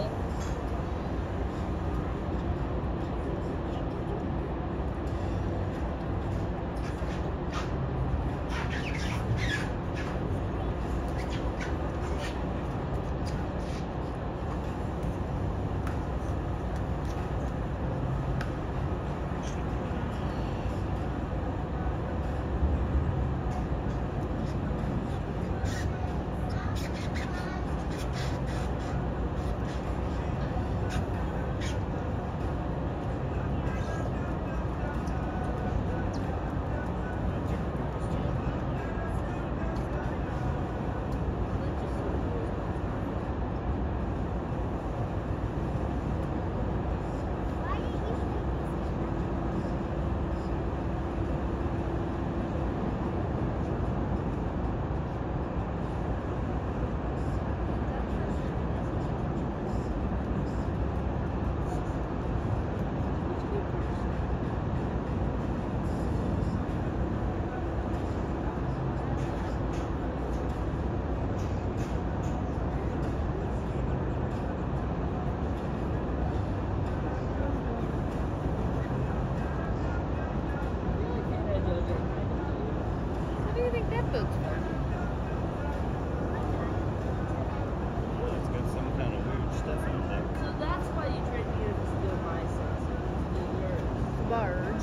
it. barge.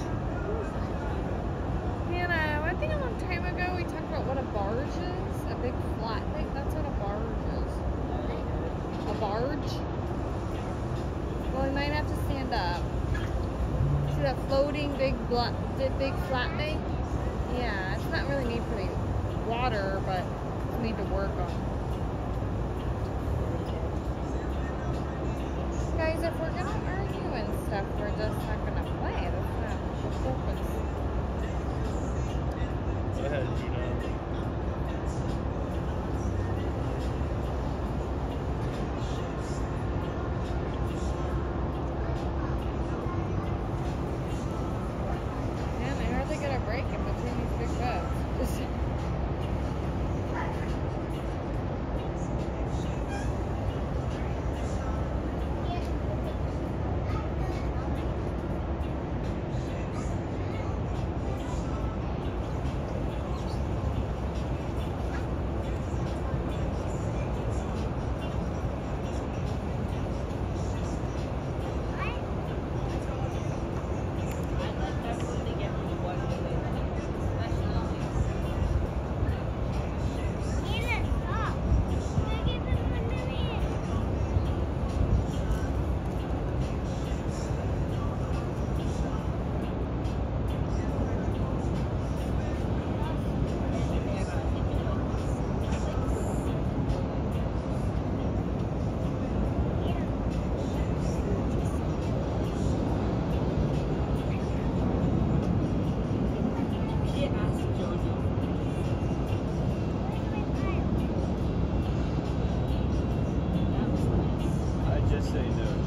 Hannah, I think a long time ago we talked about what a barge is. A big flat thing. That's what a barge is. A barge? Well, we might have to stand up. See that floating big, big flat thing? Yeah, it's not really made for the water, but we need to work on it. guys, if we're gonna argue and stuff, we're just not gonna I had Juno. say no.